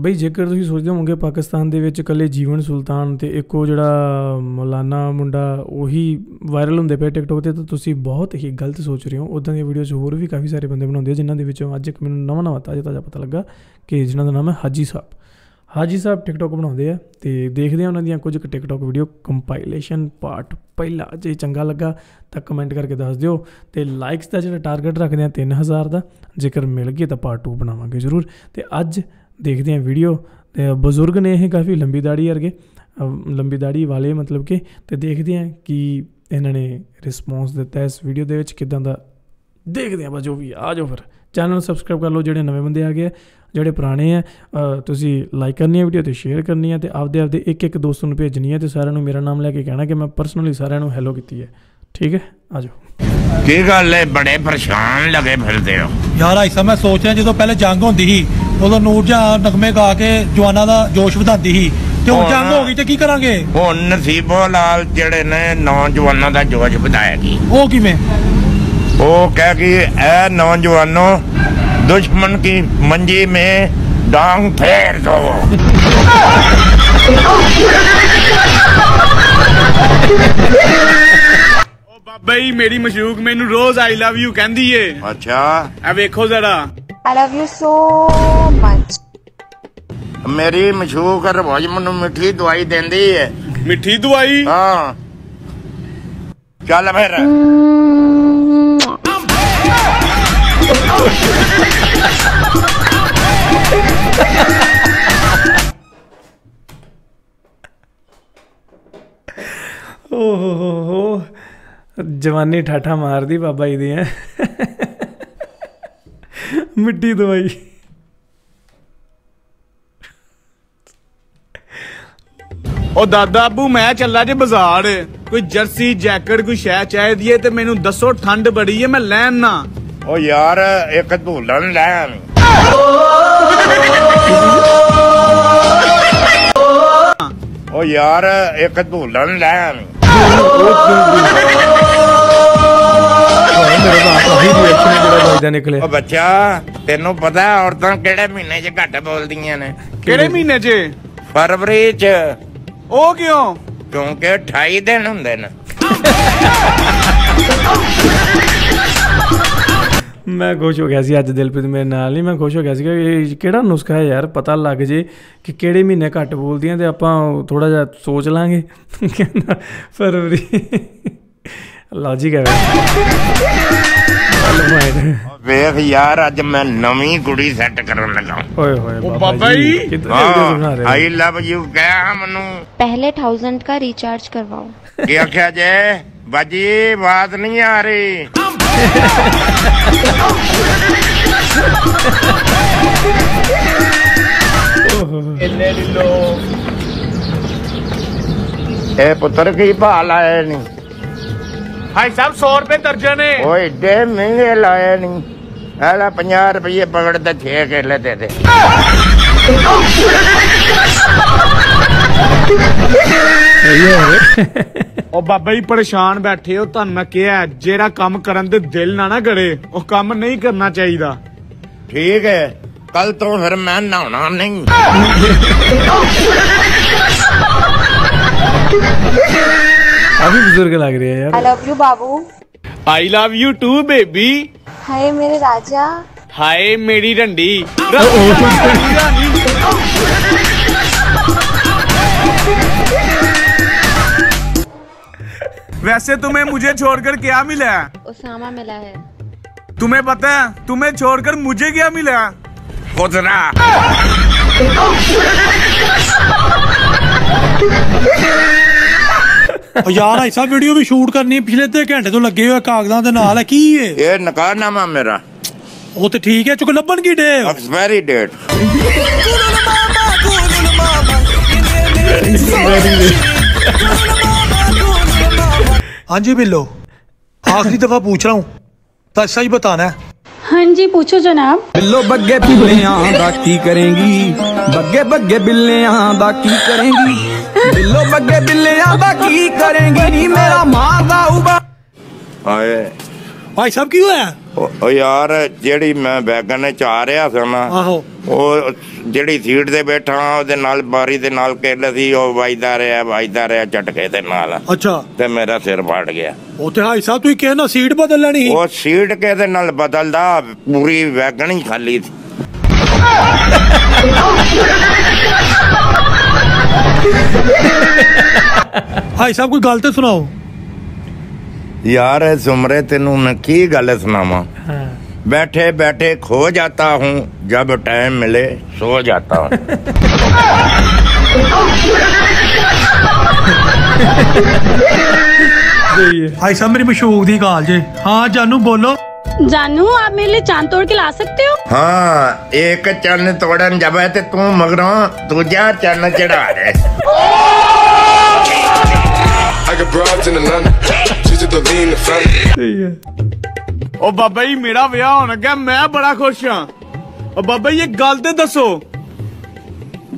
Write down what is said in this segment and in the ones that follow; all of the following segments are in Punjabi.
ਬਈ, ਜੇਕਰ ਤੁਸੀਂ ਸੋਚਦੇ ਹੋਵੋਗੇ ਪਾਕਿਸਤਾਨ ਦੇ ਵਿੱਚ ਇਕੱਲੇ ਜੀਵਨ ਸੁਲਤਾਨ ਤੇ ਇੱਕ ਉਹ ਜਿਹੜਾ ਮੌਲਾਨਾ ਮੁੰਡਾ ਉਹੀ ਵਾਇਰਲ ਹੁੰਦੇ ਪਏ ਟਿਕਟੋਕ ਤੇ, ਤਾਂ ਤੁਸੀਂ ਬਹੁਤ ਹੀ ਗਲਤ ਸੋਚ ਰਹੇ ਹੋ। ਉਦਾਂ ਦੀਆਂ ਵੀਡੀਓਜ਼ ਹੋਰ ਵੀ ਕਾਫੀ ਸਾਰੇ ਬੰਦੇ ਬਣਾਉਂਦੇ ਆ, ਜਿਨ੍ਹਾਂ ਦੇ ਵਿੱਚੋਂ ਅੱਜ ਇੱਕ ਮੈਨੂੰ ਨਵਾਂ ਨਵਾਂ ਤਾਜ਼ਾ ਤਾਜ਼ਾ ਪਤਾ ਲੱਗਾ ਕਿ ਜਿਨ੍ਹਾਂ ਦਾ ਨਾਮ ਹੈ ਹਾਜੀ ਸਾਹਿਬ। ਹਾਜੀ ਸਾਹਿਬ ਟਿਕਟੋਕ ਬਣਾਉਂਦੇ ਆ ਤੇ ਦੇਖਦੇ ਆ ਉਹਨਾਂ ਦੀਆਂ ਕੁਝ ਕੁ ਟਿਕਟੋਕ ਵੀਡੀਓ ਕੰਪਾਈਲੇਸ਼ਨ ਪਾਰਟ ਪਹਿਲਾ ਜੇ ਚੰਗਾ ਲੱਗਾ ਤਾਂ ਕਮੈਂਟ ਕਰਕੇ ਦੱਸ ਦਿਓ ਤੇ ਲਾਈਕਸ ਦਾ ਜਿਹੜਾ ਟਾਰਗੇਟ ਰੱਖਦੇ ਆ 3000 ਦਾ, ਜੇਕਰ ਮਿਲ ਗਈ ਤਾਂ ਪਾਰਟ 2 ਬਣਾਵਾਂਗੇ ਜ਼ਰੂਰ। ਤੇ ਅੱਜ ਦੇਖਦੇ ਆ ਵੀਡੀਓ ਤੇ ਬਜ਼ੁਰਗ ਨੇ ਇਹ ਕਾਫੀ ਲੰਬੀ ਦਾੜੀ ਵਰਗੇ ਲੰਬੀ ਦਾੜੀ ਵਾਲੇ ਮਤਲਬ ਕਿ, ਤੇ ਦੇਖਦੇ ਆ ਕਿ ਇਹਨਾਂ ਨੇ ਰਿਸਪੌਂਸ ਦਿੱਤਾ ਇਸ ਵੀਡੀਓ ਦੇ ਵਿੱਚ ਕਿਦਾਂ ਦਾ ਦੇਖਦੇ ਆ ਬਸ ਜੋ ਵੀ ਆ ਜਾਓ ਫਿਰ। ਚੈਨਲ ਨੂੰ ਸਬਸਕ੍ਰਾਈਬ ਕਰ ਲਓ ਜਿਹੜੇ ਨਵੇਂ ਬੰਦੇ ਆ ਗਏ ਆ ਜਿਹੜੇ ਪੁਰਾਣੇ ਆ ਤੁਸੀਂ ਲਾਈਕ ਕਰਨੀ ਹੈ ਵੀਡੀਓ ਤੇ ਸ਼ੇਅਰ ਕਰਨੀ ਹੈ ਤੇ ਆਪਦੇ ਆਪਦੇ ਇੱਕ ਇੱਕ ਦੋਸਤ ਨੂੰ ਭੇਜਣੀ ਹੈ ਤੇ ਸਾਰਿਆਂ ਨੂੰ ਮੇਰਾ ਨਾਮ ਲੈ ਕੇ ਕਹਿਣਾ ਕਿ ਮੈਂ ਪਰਸਨਲੀ ਸਾਰਿਆਂ ਨੂੰ ਹੈਲੋ ਕੀਤੀ ਹੈ ਠੀਕ ਹੈ? ਆ ਜਾਓ। ਕੀ ਗੱਲ ਹੈ ਬੜੇ ਪਰੇਸ਼ਾਨ ਲੱਗੇ ਫਿਰਦੇ ਹੋ। ਯਾਰ ਐਸਾ ਮੈਂ ਸੋਚ ਰਿਹਾ ਜਦੋਂ ਪਹਿਲੇ ਜੰਗ ਹੁੰਦੀ ਸੀ ਉਦੋਂ ਨੂਰ ਜਹਾਂ ਨਗਮੇ ਗਾ ਕੇ ਜਵਾਨਾਂ ਦਾ ਜੋਸ਼ ਵਧਾਉਂਦੀ ਸੀ। ਤੇ ਹੁਣ ਜੰਗ ਹੋ ਗਈ ਤੇ ਕੀ ਕਰਾਂਗੇ? ਹੁਣ ਨਸੀਬੋ ਲਾਲ ਜਿਹੜੇ ਨੇ ਨੌਜਵਾਨਾਂ ਦਾ ਜੋਸ਼ ਵਧਾਏਗੀ ਉਹ ਕਿਵੇਂ? ਉਹ ਕਹਿ ਕਿ ਐ ਨੌਜਵਾਨੋ ਦੁਸ਼ਮਨ की मंजी में डांग फेर दो ਉਹ ਬਾਬਾ ਜੀ ਮੇਰੀ ਮਸ਼ੂਕ ਮੈਨੂੰ ਰੋਜ਼ ਆਈ ਲਵ ਯੂ ਕਹਿੰਦੀ ਏ ਅੱਛਾ ਆ ਵੇਖੋ ਜ਼ਰਾ I love you so much. ਮੇਰੀ ਮਸ਼ੂਕ ਰਵਾਜ ਮੈਨੂੰ ਮਿੱਠੀ ਦਵਾਈ ਦਿੰਦੀ ਹੈ ਮਿੱਠੀ ਦਵਾਈ ਹਾਂ ਚੱਲ ਫਿਰ ਓ ਹੋ ਜਵਾਨੀ ਠਾਠਾ ਮਾਰਦੀ ਬਾਬਾ ਜੀ ਦੀ ਦੀਆਂ। ਮਿੱਟੀ ਦਵਾਈ। ਉਹ ਦਾਦਾ ਅੱਬੂ ਮੈਂ ਚੱਲਾ ਜੇ ਬਾਜ਼ਾਰ। ਕੋਈ ਜਰਸੀ, ਜੈਕਟ, ਕੋਈ ਸ਼ੈ ਚਾਹੀਦੀ ਏ ਤੇ ਮੈਨੂੰ ਦੱਸੋ ਠੰਡ ਬੜੀ ਏ, ਮੈਂ ਲੈਣ ਨਾ। ਉਹ ਯਾਰ ਇੱਕ ਧੂਲਣ ਲੈ ਆਵੀਂ। ਉਹ ਯਾਰ ਇੱਕ ਧੂਲਣ ਲੈ ਆਵੀਂ। ਉਹ ਬੱਚਾ ਤੈਨੂੰ ਪਤਾ ਹੈ ਔਰਤਾਂ ਕਿਹੜੇ ਮਹੀਨੇ 'ਚ ਘੱਟ ਬੋਲਦੀਆਂ ਨੇ? ਕਿਹੜੇ ਮਹੀਨੇ 'ਚ? ਫਰਵਰੀ 'ਚ। ਉਹ ਕਿਉਂ? ਕਿਉਂਕਿ 28 ਦਿਨ ਹੁੰਦੇ ਨੇ। ਮੈਂ ਖੁਸ਼ ਹੋ ਗਿਆ ਸੀ ਅੱਜ ਦਿਲਪ੍ਰੀਤ ਮੇਰੇ ਨਾਲ ਨਹੀਂ ਮੈਂ ਖੁਸ਼ ਹੋ ਗਿਆ ਸੀ ਕਿ ਕਿਹੜਾ ਨੁਸਖਾ ਹੈ ਯਾਰ ਪਤਾ ਲੱਗ ਜੇ ਕਿ ਕਿਹੜੇ ਮਹੀਨੇ ਘੱਟ ਬੋਲਦੀਆਂ ਤੇ ਆਪਾਂ ਥੋੜਾ ਜਿਹਾ ਸੋਚ ਲਾਂਗੇ। ਕਹਿੰਦਾ ਫਰਵਰੀ। ਲੌਜੀਕ ਹੈ ਵੇਖ ਯਾਰ ਅੱਜ ਮੈਂ ਨਵੀਂ ਕੁੜੀ ਸੈੱਟ ਕਰਨ ਲੱਗਾ ਓਏ ਹੋਏ ਬਾਬਾ ਜੀ ਆਈ ਲਵ ਯੂ ਕਹਿਆ ਮੈਨੂੰ। ਪਹਿਲੇ 1000 ਦਾ ਰੀਚਾਰਜ ਕਰਵਾਓ। ਕੀ ਆਖਿਆ ਜੇ? ਬਾਜੀ ਬਾਤ ਨਹੀਂ ਆ ਰਹੀ। ਇੰਨੇ ਲਿਲੋ ਇਹ ਪੁੱਤਰ ਕੀ ਭਾ ਲਾਏ ਨਹੀਂ ਭਾਈ ਸਾਹਿਬ 100 ਰੁਪਏ ਦਰਜਨ ਏ ਓਏ ਏਡੇ ਮਹਿੰਗੇ ਲਾਏ ਨਹੀਂ ਐਲਾ 50 ਰੁਪਏ ਪਕੜ ਤੇ 6 ਕੇਲੇ ਦੇ ਦੇ। ਸਹੀ ਹੈ ਓਏ। ਉਹ ਬਾਬਾ ਜੀ ਪਰੇਸ਼ਾਨ ਬੈਠੇ ਹੋ ਤੁਹਾਨੂੰ ਮੈਂ ਕਿਹਾ ਜਿਹੜਾ ਕੰਮ ਕਰਨ ਦੇ ਦਿਲ ਨਾ ਨਾ ਕਰੇ ਉਹ ਕੰਮ ਨਹੀਂ ਕਰਨਾ ਚਾਹੀਦਾ ਠੀਕ ਹੈ ਕੱਲ ਤੋਂ ਫਿਰ ਮੈਂ ਨਹਾਉਣਾ ਨਹੀਂ ਕਾਫੀ ਬਜ਼ੁਰਗ ਲੱਗ ਰਹੇ ਆ I ਯਾਰ love you, Babu. I love you too baby Hi, मेरे राजा. ਹਾਏ ਮੇਰੀ ਰੰਡੀ वैसे तुम्हें मुझे छोड़कर क्या मिला उसामा मिला है तुम्हें पता है तुम्हें छोड़कर मुझे क्या मिला ਖੁਦਰਾ ਉਹ ਯਾਰ ਐਸਾ ਵੀਡੀਓ ਵੀ ਸ਼ੂਟ ਕਰਨੀ ਪਿਛਲੇ ਅੱਧੇ ਘੰਟੇ ਤੋਂ ਲੱਗੇ ਹੋਏ ਕਾਗਜ਼ਾਂ ਦੇ ਨਾਲ ਹੈ ਕੀ ਏ ਇਹ ਨਕਾਰਨਾਮਾ ਮੇਰਾ ਉਹ ਤੇ ਠੀਕ ਹੈ ਚੁੱਕ ਲੱਭਣ ਕੀ ਡੇ ਐਕਸਪਾਇਰੀ ਡੇਟ हाँ जी बिल्लो। आखिरी दफ़ा पूछ रहा हूँ। तो सही बताना है। हाँ जी पूछो जनाब। बिल्लो बग्गे बिल्लियाँ की करेंगी? बग्गे बग्गे बिल्लियाँ की करेंगी? बिल्लो बग्गे बिल्लियाँ की करेंगी? मेरा माँ का उबा ਭਾਈ ਸਾਹਿਬ ਕੀ ਹੋਇਆ? ਉਹ ਯਾਰ ਜਿਹੜੀ ਮੈਂ ਵੈਗਨ ਚ ਆ ਰਿਹਾ ਸੀ ਨਾ ਆਹੋ। ਉਹ ਜਿਹੜੀ ਸੀਟ ਤੇ ਬੈਠਾ ਉਹਦੇ ਨਾਲ ਬਾਰੀ ਦੇ ਨਾਲ ਕਿੱਲ ਸੀ ਉਹ ਵੱਜਦਾ ਰਿਹਾ ਵੱਜਦਾ ਰਿਹਾ ਝਟਕੇ ਦੇ ਨਾਲ। ਅੱਛਾ। ਤੇ ਮੇਰਾ ਸਿਰ ਫੜ ਗਿਆ। ਉਹ ਤੇ ਭਾਈ ਸਾਹਿਬ ਤੁਸੀਂ ਕਿਹਾ ਨਾ ਸੀਟ ਬਦਲ ਲੈਣੀ ਸੀ। ਉਹ ਸੀਟ ਕਿਹਦੇ ਨਾਲ ਬਦਲਦਾ? ਪੂਰੀ ਵੈਗਨ ਹੀ ਖਾਲੀ ਸੀ। ਭਾਈ ਸਾਹਿਬ ਕੋਈ ਗੱਲ ਤੇ ਸੁਣਾਓ। यार सुमरे तेनू मैं की गल सुनावा ਹਾਂ बैठे बैठे खो जाता हूँ जब टाइम मिले सो जाता हूँ ਸਹੀ ਹੈ ਭਾਈ ਸਾਹਿਬ ਮੇਰੀ ਮਸ਼ਹੂਰ ਦੀ ਗੱਲ ਜੇ ਹਾਂ ਜਾਨੂ ਬੋਲੋ जानू आप मेरे लिए चांद तोड़ के ला सकते हो हाँ एक चन्न तोड़न जब ते तू मगरों दूजा चन्न चढ़ा दे I got broads in Atlanta. She's just the lean, the family. ਸਹੀ ਹੈ ਉਹ ਬਾਬਾ ਜੀ ਮੇਰਾ ਵਿਆਹ ਹੋਣ ਲੱਗਾ ਮੈਂ ਬੜਾ ਖੁਸ਼ ਹਾਂ ਉਹ ਬਾਬਾ ਜੀ ਇੱਕ ਗੱਲ ਤੇ ਦੱਸੋ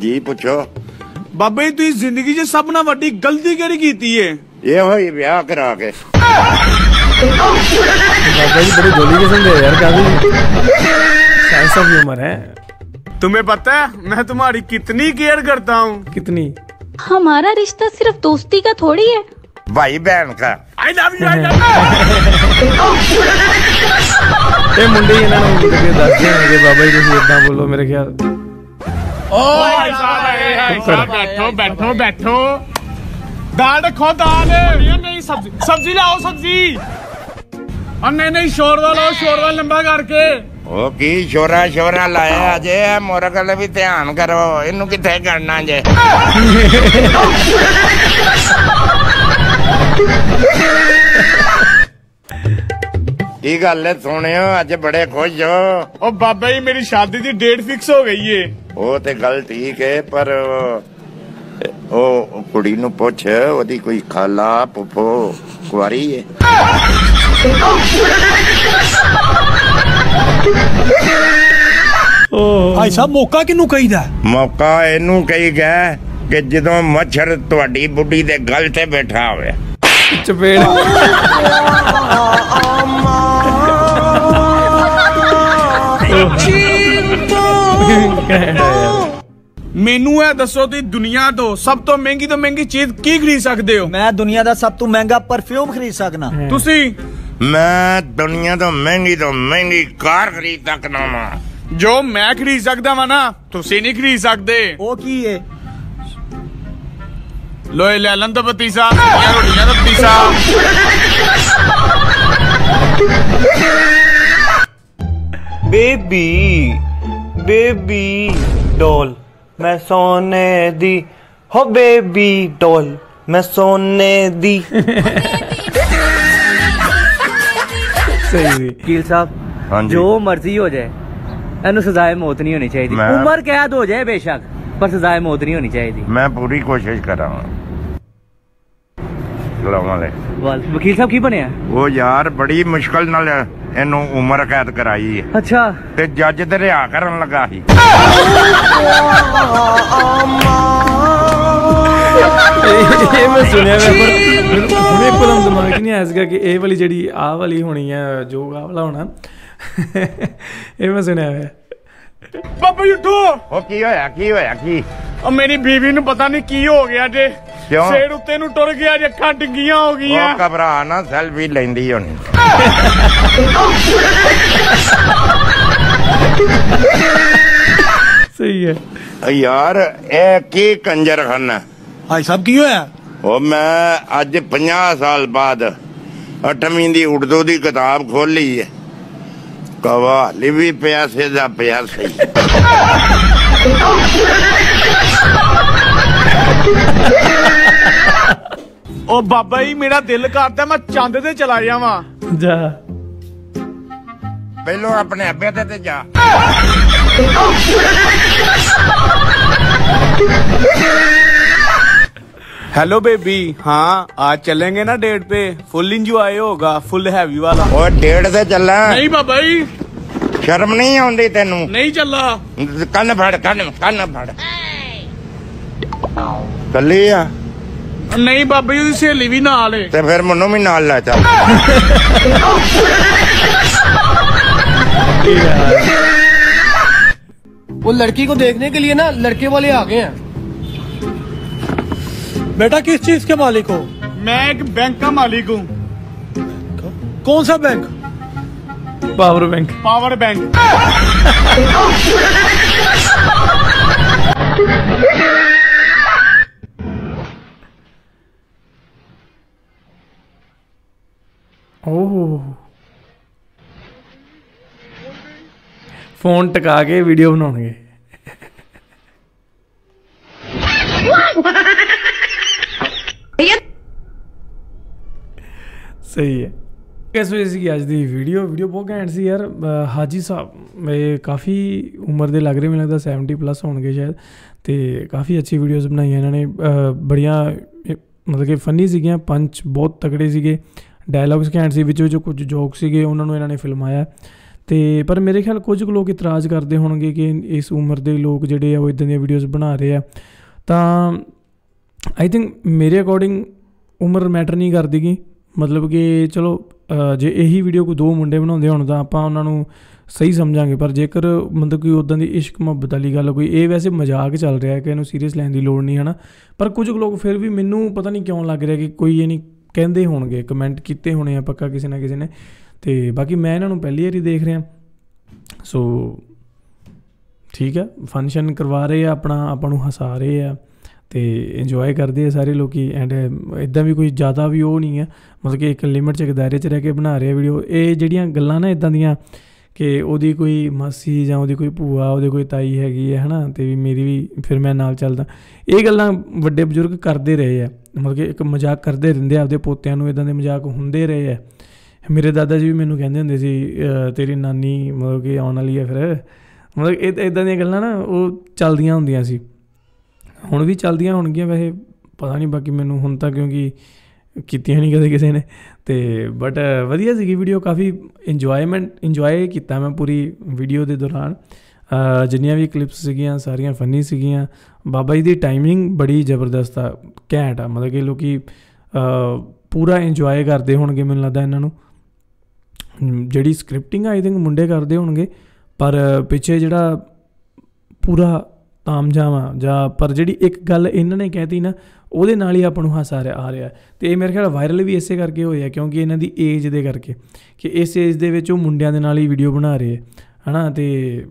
जी पूछो ਬਾਬਾ ਜੀ ਤੁਸੀਂ ਜ਼ਿੰਦਗੀ 'ਚ ਸਭ ਨਾਲ ਵੱਡੀ ਗਲਤੀ ਕਿਹੜੀ ਕੀਤੀ ਏ ये होई ब्याह करा के ਬਾਬਾ ਜੀ ਬੜੀ ਜੋਲੀ ਕਿਸਮ ਦੇ ਯਾਰ ਕਾਫੀ सेंस ऑफ ह्यूमर है तुम्हें पता है मैं तुम्हारी कितनी केयर करता हूँ कितनी हमारा रिश्ता सिर्फ दोस्ती का थोड़ी है भाई बहन का I love you I love you. ਇਹ ਮੁੰਡੇ ਇਹਨਾਂ ਨੂੰ ਕਿਤੇ ਦੱਸਦੇ ਹੋਣਗੇ ਬਾਬਾ ਜੀ ਤੁਸੀਂ ਇਦਾਂ ਬੋਲੋ ਮੇਰੇ ਖਿਆਲ। ਓ ਭਾਈ ਸਾਹਿਬ ਬੈਠੋ ਬੈਠੋ ਬੈਠੋ। ਦਾਲ ਰੱਖੋ ਦਾਲ। ਨਹੀਂ ਸਬਜ਼ੀ ਸਬਜ਼ੀ ਲਾਓ ਸਬਜ਼ੀ। ਆ ਨਹੀਂ ਨਹੀਂ ਸ਼ੋਰਵਾ ਲਾਓ ਸ਼ੋਰਵਾ ਲੰਬਾ ਕਰਕੇ। ਉਹ ਕੀ ਸ਼ੋਰਾ ਸ਼ੋਰਾ ਲਾਇਆ ਅਜੇ ਮੁਰਗਲ ਵੀ ਧਿਆਨ ਕਰੋ ਇਹਨੂੰ ਕਿੱਥੇ ਕਰਨਾ ਜੇ? ਕੀ ਗੱਲ ਹੈ ਸੋਹਣਿਓ? ਅੱਜ ਬੜੇ ਖੁਸ਼ ਹੋ। ਉਹ ਬਾਬਾ ਜੀ ਮੇਰੀ ਸ਼ਾਦੀ ਦੀ ਡੇਟ ਫਿਕਸ ਹੋ ਗਈ ਏ। ਉਹ ਤੇ ਗੱਲ ਠੀਕ ਹੈ ਪਰ ਉਹ ਕੁੜੀ ਨੂੰ ਪੁੱਛ ਉਹਦੀ ਕੋਈ ਖਾਲਾ ਪੁੱਪੋ ਕੁਵਾਰੀ ਏ। ਭਾਈ ਸਾਹਿਬ ਮੌਕਾ ਕਿਨੂੰ ਕਹੀਦਾ? ਮੌਕਾ ਇਹਨੂੰ ਕਹੀ ਗਿਆ ਕਿ ਜਦੋਂ ਮੱਛਰ ਤੁਹਾਡੀ ਬੁੱਢੀ ਦੇ ਗਲ ਤੇ ਬੈਠਾ ਹੋਵੇ। ਚਪੇੜ। ਮੈਨੂੰ ਇਹ ਦੱਸੋ ਤੁਸੀਂ ਦੁਨੀਆ ਤੋਂ ਸਭ ਤੋਂ ਮਹਿੰਗੀ ਤੋਂ ਮਹਿੰਗੀ ਚੀਜ਼ ਕੀ ਖਰੀਦ ਸਕਦੇ ਹੋ? ਮੈਂ ਦੁਨੀਆ ਦਾ ਸਭ ਤੋਂ ਮਹਿੰਗਾ ਪਰਫਿਊਮ ਖਰੀਦ ਸਕਣਾ ਤੁਸੀਂ? ਮੈਂ ਦੁਨੀਆ ਤੋਂ ਮਹਿੰਗੀ ਤੋਂ ਮਹਿੰਗੀ ਕਾਰ ਖਰੀਦ ਸਕਦਾ ਵਾਂ। ਜੋ ਮੈਂ ਖਰੀਦ ਸਕਦਾ ਵਾਂ ਨਾ ਤੁਸੀਂ ਨਹੀਂ ਖਰੀਦ ਸਕਦੇ। ਉਹ ਕੀ ਏ? ਲੋਏ ਲੈ ਲੰਦ ਪਤੀਸਾ ਇਹ ਰੋਟੀਆਂ ਦਾ ਪਤੀਸਾ ਬੇਬੀ ਬੇਬੀ ਡੋਲ ਮੈਂ ਸੋਨੇ ਦੀ ਹੋ ਬੇਬੀ ਡੋਲ ਮੈਂ ਸੋਨੇ ਦੀ ਸਹੀ ਸੀ ਵਕੀਲ ਸਾਹਿਬ ਹਾਂਜੀ ਜੋ ਮਰਜ਼ੀ ਹੋ ਜਾਏ ਇਹਨੂੰ ਸਜ਼ਾਏ ਮੌਤ ਨਹੀਂ ਹੋਣੀ ਚਾਹੀਦੀ ਮੈਂ- ਉਮਰ ਪਰ ਸਜ਼ਾਏ ਮੌਤ ਨਹੀਂ ਹੋਣੀ ਚਾਹੀਦੀ। ਮੈਂ ਪੂਰੀ ਕੋਸ਼ਿਸ਼ ਕਰਾਂਗਾ। ਸਲਾਮ ਵਾਲ। ਵਕੀਲ ਸਾਹਿਬ ਕੀ ਬਣਿਆ? ਉਹ ਯਾਰ ਬੜੀ ਮੁਸ਼ਕਲ ਨਾਲ ਇਹਨੂੰ ਉਮਰ ਕੈਦ ਕਰਾਈ। ਹੈ ਅੱਛਾ। ਤੇ ਜੱਜ ਤੇ ਰਿਹਾ ਕਰਨ ਲੱਗਾ ਸੀ। ਇਹ ਮੈਂ ਸੁਣਿਆ ਮੈਂ ਪਰ ਮੈਨੂੰ ਹੁਣੇ ਕੋਲਮ ਦਿਮਾਗ 'ਚ ਨਹੀਂ ਆਇਆ ਸੀਗਾ ਕਿ ਇਹ ਵਾਲੀ ਜਿਹੜੀ ਆਹ ਵਾਲੀ ਹੋਣੀ ਹੈ ਜੋ ਆਹ ਵਾਲਾ ਹੋਣਾ। ਇਹ ਮੈਂ ਸੁਣਿਆ ਹੋਇਆ ਬਾਬਾ ਜੀ ਉਠੋ। ਉਹ ਕੀ ਹੋਇਆ ਕੀ ਹੋਇਆ ਕੀ? ਉਹ ਮੇਰੀ ਬੀਵੀ ਨੂੰ ਪਤਾ ਨਹੀਂ ਕੀ ਹੋ ਗਿਆ ਜੇ। ਕਿਉਂ? ਸਿਰ ਉੱਤੇ ਨੂੰ ਟੁਰ ਗਿਆ ਜੇ ਅੱਖਾਂ ਡਿੱਗੀਆਂ ਹੋ ਗਈਆਂ। ਉਹ ਘਬਰਾ ਨਾ ਸੈਲਫੀ ਲੈਂਦੀ ਹੋਣੀ। ਸਹੀ ਹੈ। ਯਾਰ ਇਹ ਕੀ ਕੰਜਰਖਾਨਾ ਭਾਈ ਸਾਹਿਬ ਕੀ ਹੋਇਆ? ਉਹ ਮੈਂ ਅੱਜ 50 ਸਾਲ ਬਾਅਦ 8ਵੀਂ ਦੀ ਉਰਦੂ ਦੀ ਕਿਤਾਬ ਖੋਲੀ ਹੈ। ਕਵਾਲੀ ਵੀ ਪਿਆਸੇ ਦਾ ਪਿਆ ਸਹੀ ਉਹ ਬਾਬਾ ਜੀ ਮੇਰਾ ਦਿਲ ਕਰਦਾ ਮੈਂ ਚੰਦ ਤੇ ਚਲਾ ਜਾਵਾਂ। ਜਾ। ਪਹਿਲੋਂ ਆਪਣੇ ਅੱਬੇ ਤੇ ਤੇ ਜਾ। हेलो बेबी हाँ आज चलेंगे ना डेट पे? फुल इंजॉय होगा फुल हैवी वाला। और डेट से चलना। नहीं बाबा शर्म नहीं आती तेन। नहीं चला। कन फड़ कन कन फड़। कली आ। नहीं बाबा जी सहेली भी नाल है। ते फिर मनु भी नाल ला चल। वो लड़की को देखने के लिए ना लड़के वाले आ गए हैं। बेटा किस चीज़ के मालिक हो? मैं एक बैंक का मालिक हूँ। कौन सा bank? Power bank. Power bank. Oh. Phone टका के वीडियो बना ਸਹੀ ਹੈ। ਇਸ ਵਜ੍ਹਾ ਸੀ ਅੱਜ ਦੀ ਵੀਡੀਓ ਵੀਡੀਓ ਬਹੁਤ ਘੈਂਟ ਸੀ ਯਾਰ। ਹਾਜੀ ਸਾਹਿਬ, ਇਹ ਕਾਫੀ ਉਮਰ ਦੇ ਲੱਗ ਰਹੇ ਮੈਨੂੰ ਲੱਗਦਾ 70 ਪਲੱਸ ਹੋਣਗੇ ਸ਼ਾਇਦ। ਤੇ ਕਾਫੀ ਅੱਛੀ ਵੀਡੀਓਜ਼ ਬਣਾਈਆਂ ਇਹਨਾਂ ਨੇ। ਬੜੀਆਂ ਮਤਲਬ ਕਿ ਫਨੀ ਸੀਗੀਆਂ ਪੰਚ ਬਹੁਤ ਤਕੜੇ ਸੀਗੇ। ਡਾਇਲੌਗਸ ਘੈਂਟ ਸੀ, ਵਿੱਚ ਵਿੱਚ ਕੁਝ ਜੋਕ ਸੀਗੇ, ਉਹਨਾਂ ਨੂੰ ਇਹਨਾਂ ਨੇ ਫਿਲਮਾਇਆ। ਤੇ ਪਰ ਮੇਰੇ ਖਿਆਲ ਕੁਝ ਕੁ ਲੋਕ ਇਤਰਾਜ਼ ਕਰਦੇ ਹੋਣਗੇ ਕਿ ਇਸ ਉਮਰ ਦੇ ਲੋਕ ਜਿਹੜੇ ਆ ਉਹ ਇਦਾਂ ਦੀਆਂ ਵੀਡੀਓਜ਼ ਬਣਾ ਰਹੇ ਆ। ਤਾਂ ਆਈ ਥਿੰਕ ਮੇਰੇ ਅਕੋਰਡਿੰਗ ਉਮਰ ਮੈਟਰ ਨਹੀਂ ਕਰਦੀਗੀ। ਮਤਲਬ ਕਿ ਚਲੋ ਜੇ ਇਹੀ ਵੀਡੀਓ ਕੋਈ ਦੋ ਮੁੰਡੇ ਬਣਾਉਂਦੇ ਹੋਣ ਤਾਂ ਆਪਾਂ ਉਹਨਾਂ ਨੂੰ ਸਹੀ ਸਮਝਾਂਗੇ। ਪਰ ਜੇਕਰ ਮਤਲਬ ਕੋਈ ਉਦਾਂ ਦੀ ਇਸ਼ਕ ਮੁਹੱਬਤ ਵਾਲੀ ਗੱਲ ਕੋਈ, ਇਹ ਵੈਸੇ ਮਜ਼ਾਕ ਚੱਲ ਰਿਹਾ ਹੈ ਕਿ ਇਹਨੂੰ ਸੀਰੀਅਸ ਲੈਣ ਦੀ ਲੋੜ ਨਹੀਂ ਹੈ ਨਾ ਪਰ ਕੁਝ ਕੁ ਲੋਕ ਫਿਰ ਵੀ ਮੈਨੂੰ ਪਤਾ ਨਹੀਂ ਕਿਉਂ ਲੱਗ ਰਿਹਾ ਕਿ ਕੋਈ ਇਹ ਨਹੀਂ ਕਹਿੰਦੇ ਹੋਣਗੇ ਕਮੈਂਟ ਕੀਤੇ ਹੋਣੇ ਆ ਪੱਕਾ ਕਿਸੇ ਨਾ ਕਿਸੇ ਨੇ। ਤੇ ਬਾਕੀ ਮੈਂ ਇਹਨਾਂ ਨੂੰ ਪਹਿਲੀ ਵਾਰੀ ਦੇਖ ਰਿਹਾ। ਸੋ ਠੀਕ ਹੈ ਫੰਕਸ਼ਨ ਕਰਵਾ ਰਹੇ ਆ ਆਪਣਾ, ਆਪਾਂ ਨੂੰ ਹਸਾ ਰਹੇ ਆ। ਤੇ ਇੰਜੋਏ ਕਰਦੇ ਆ ਸਾਰੇ ਲੋਕੀ ਐਂਡ ਇਦਾਂ ਵੀ ਕੋਈ ਜ਼ਿਆਦਾ ਵੀ ਉਹ ਨਹੀਂ ਹੈ ਮਤਲਬ ਕਿ ਇੱਕ ਲਿਮਿਟ 'ਚ ਇੱਕ ਦਾਇਰੇ 'ਚ ਰਹਿ ਕੇ ਬਣਾ ਰਹੇ ਆ ਵੀਡੀਓ ਇਹ ਜਿਹੜੀਆਂ ਗੱਲਾਂ ਨਾ ਇਦਾਂ ਦੀਆਂ ਕਿ ਉਹਦੀ ਕੋਈ ਮਾਸੀ ਜਾਂ ਉਹਦੀ ਕੋਈ ਭੂਆ, ਉਹਦੀ ਕੋਈ ਤਾਈ ਹੈਗੀ ਹੈ ਹਨਾ, ਤੇ ਵੀ ਮੇਰੀ ਵੀ ਫਿਰ ਮੈਂ ਨਾਲ ਚੱਲਦਾ। ਇਹ ਗੱਲਾਂ ਵੱਡੇ ਬਜ਼ੁਰਗ ਕਰਦੇ ਰਹੇ ਆ, ਮਤਲਬ ਕਿ ਇੱਕ ਮਜ਼ਾਕ ਕਰਦੇ ਰਹਿੰਦੇ ਆ, ਆਪਦੇ ਪੋਤਿਆਂ ਨੂੰ ਇਦਾਂ ਦੇ ਮਜ਼ਾਕ ਹੁੰਦੇ ਰਹੇ ਆ। ਮੇਰੇ ਦਾਦਾ ਜੀ ਵੀ ਮੈਨੂੰ ਕਹਿੰਦੇ ਹੁੰਦੇ ਸੀ ਤੇਰੀ ਨਾਨੀ ਮਤਲਬ ਕਿ ਆਉਣ ਵਾਲੀ ਹੈ ਫਿਰ। ਮਤਲਬ ਇਹ ਇਦਾਂ ਦੀਆਂ ਗੱਲਾਂ ਨਾ ਉਹ ਚੱਲਦੀਆਂ ਹੁੰਦੀਆਂ ਸੀ। ਹੁਣ ਵੀ ਚੱਲਦੀਆਂ ਹੋਣਗੀਆਂ ਵੈਸੇ, ਪਤਾ ਨਹੀਂ ਬਾਕੀ ਮੈਨੂੰ ਹੁਣ ਤਾਂ ਕਿਉਂਕਿ ਕੀਤੀਆਂ ਨਹੀਂ ਕਦੇ ਕਿਸੇ ਨੇ। ਤੇ ਬਟ ਵਧੀਆ ਸੀਗੀ ਵੀਡੀਓ ਕਾਫੀ ਇੰਜੋਇਮੈਂਟ ਇੰਜੋਏ ਕੀਤਾ ਮੈਂ ਪੂਰੀ ਵੀਡੀਓ ਦੇ ਦੌਰਾਨ। ਜਿੰਨੀਆਂ ਵੀ ਕਲਿੱਪਸ ਸੀਗੀਆਂ, ਸਾਰੀਆਂ ਫਨੀ ਸੀਗੀਆਂ। ਬਾਬਾ ਜੀ ਦੀ ਟਾਈਮਿੰਗ ਬੜੀ ਜ਼ਬਰਦਸਤ ਆ, ਘੈਂਟ ਆ। ਮਤਲਬ ਕਿ ਲੋਕੀ ਪੂਰਾ ਇੰਜੋਏ ਕਰਦੇ ਹੋਣਗੇ ਮੈਨੂੰ ਲੱਗਦਾ ਇਹਨਾਂ ਨੂੰ। ਜਿਹੜੀ ਸਕ੍ਰਿਪਟਿੰਗ ਆਈ ਥਿੰਕ ਮੁੰਡੇ ਕਰਦੇ ਹੋਣਗੇ। ਪਰ ਪਿੱਛੇ ਜਿਹੜਾ ਪੂਰਾ ਤਾਮਝਾਮ ਆ ਜਾਂ ਪਰ ਜਿਹੜੀ ਇੱਕ ਗੱਲ ਇਹਨਾਂ ਨੇ ਕਹਿਤੀ ਨਾ, ਉਹਦੇ ਨਾਲ ਹੀ ਆਪਾਂ ਨੂੰ ਹਾਸਾ ਆ ਰਿਹਾ ਆ ਰਿਹਾ ਤੇ ਇਹ ਮੇਰੇ ਖਿਆਲ ਵਾਇਰਲ ਵੀ ਇਸੇ ਕਰਕੇ ਹੋਇਆ ਕਿਉਂਕਿ ਇਹਨਾਂ ਦੀ ਏਜ ਦੇ ਕਰਕੇ ਕਿ ਇਸ ਏਜ ਦੇ ਵਿੱਚ ਉਹ ਮੁੰਡਿਆਂ ਦੇ ਨਾਲ ਹੀ ਵੀਡੀਓ ਬਣਾ ਰਹੇ ਹੈ। ਹਨਾ? ਤੇ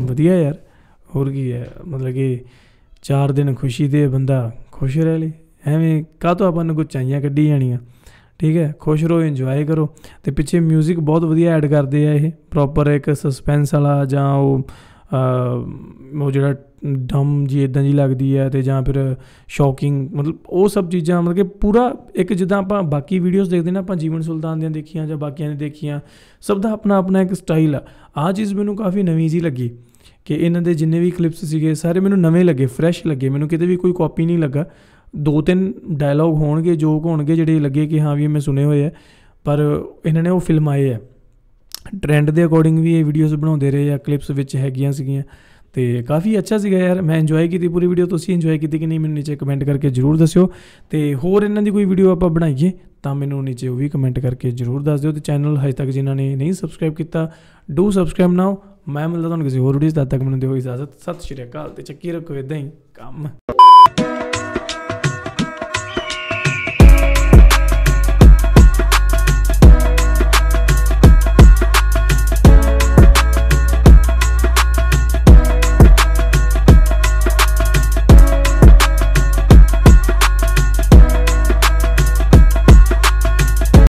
ਵਧੀਆ ਯਾਰ, ਹੋਰ ਕੀ ਹੈ? ਮਤਲਬ ਕਿ ਚਾਰ ਦਿਨ ਖੁਸ਼ੀ ਦੇ ਬੰਦਾ ਖੁਸ਼ ਰਹਿ ਲੇ। ਐਵੇਂ ਕਾਹ ਤੋਂ ਆਪਾਂ ਨੂੰ ਕੁਝ ਕੱਢੀ ਜਾਣੀਆਂ? ਠੀਕ ਹੈ? ਖੁਸ਼ ਰਹੋ ਇੰਜੋਏ ਕਰੋ। ਤੇ ਪਿੱਛੇ 뮤직 ਬਹੁਤ ਵਧੀਆ ਐਡ ਕਰਦੇ ਆ ਇਹ। ਪ੍ਰੋਪਰ ਇੱਕ ਸਸਪੈਂਸ ਵਾਲਾ ਜਾਂ ਉਹ ਉਹ ਜਿਹੜਾ ਡਮ ਜੀ ਇਦਾਂ ਜੀ ਲੱਗਦੀ ਹੈ ਤੇ ਜਾਂ ਫਿਰ ਸ਼ੌਕਿੰਗ ਮਤਲਬ ਉਹ ਸਭ ਚੀਜ਼ਾਂ ਮਤਲਬ ਕਿ ਪੂਰਾ ਇੱਕ ਜਿੱਦਾਂ ਆਪਾਂ ਬਾਕੀ ਵੀਡੀਓਜ਼ ਦੇਖਦੇ ਨਾ, ਆਪਾਂ ਜੀਵਨ ਸੁਲਤਾਨ ਦੀਆਂ ਦੇਖੀਆਂ ਜਾਂ ਬਾਕੀਆਂ ਦੀਆਂ ਦੇਖੀਆਂ, ਸਭ ਦਾ ਆਪਣਾ ਆਪਣਾ ਇੱਕ ਸਟਾਈਲ ਆ। ਆ ਚੀਜ਼ ਮੈਨੂੰ ਕਾਫੀ ਨਵੀਂ ਜੀ ਲੱਗੀ ਕਿ ਇਹਨਾਂ ਦੇ ਜਿੰਨੇ ਵੀ ਕਲਿੱਪਸ ਸੀਗੇ, ਸਾਰੇ ਮੈਨੂੰ ਨਵੇਂ ਲੱਗੇ ਫਰੈਸ਼ ਲੱਗੇ। ਮੈਨੂੰ ਕਿਤੇ ਵੀ ਕੋਈ ਕਾਪੀ ਨਹੀਂ ਲੱਗਾ। ਦੋ ਤਿੰਨ ਡਾਇਲੌਗ ਹੋਣਗੇ ਜੋਕ ਹੋਣਗੇ, ਜਿਹੜੇ ਲੱਗੇ ਕਿ ਹਾਂ ਵੀ ਮੈਂ ਸੁਨੇ ਹੋਏ ਆ, ਪਰ ਇਹਨਾਂ ਨੇ ਉਹ ਫਿਲਮ ਆਏ ਆ। ਟ੍ਰੈਂਡ ਦੇ ਅਕੋਰਡਿੰਗ ਵੀ ਇਹ ਵੀਡੀਓਜ਼ ਬਣਾਉਂਦੇ ਰਹੇ ਆ ਕਲਿੱਪਸ ਵਿੱਚ ਹੈਗੀਆਂ ਸੀਗੀਆਂ। ਤੇ ਕਾਫੀ ਅੱਛਾ ਸੀਗਾ ਯਾਰ, ਮੈਂ ਇੰਜੋਏ ਕੀਤੀ ਪੂਰੀ ਵੀਡੀਓ ਤੁਸੀਂ ਇੰਜੋਏ ਕੀਤੀ ਕਿ ਨਹੀਂ, ਮੈਨੂੰ ਨੀਚੇ ਕਮੈਂਟ ਕਰਕੇ ਜਰੂਰ ਦੱਸਿਓ। ਤੇ ਹੋਰ ਇਹਨਾਂ ਦੀ ਕੋਈ ਵੀਡੀਓ ਆਪਾਂ ਬਣਾਈਏ, ਤਾਂ ਮੈਨੂੰ ਨੀਚੇ ਉਹ ਵੀ ਕਮੈਂਟ ਕਰਕੇ ਜਰੂਰ ਦੱਸ ਦਿਓ। ਤੇ ਚੈਨਲ ਹਜੇ ਤੱਕ ਜਿਨ੍ਹਾਂ ਨੇ ਨਹੀਂ ਸਬਸਕ੍ਰਾਈਬ ਕੀਤਾ ਡੂ ਸਬਸਕ੍ਰਾਈਬ ਨਾਓ ਮੈਂ ਮਿਲਦਾ ਤੁਹਾਨੂੰ ਕਿਸੇ ਹੋਰ ਵੀਡੀਓ ਤਦ ਤੱਕ, ਮੈਨੂੰ ਦਿਓ ਇਜਾਜ਼ਤ। ਸਤਿ ਸ਼੍ਰੀ ਅਕਾਲ ਤੇ ਚੱਕੀ ਰੱਖੋ ਇਦਾਂ ਹੀ ਕੰਮ।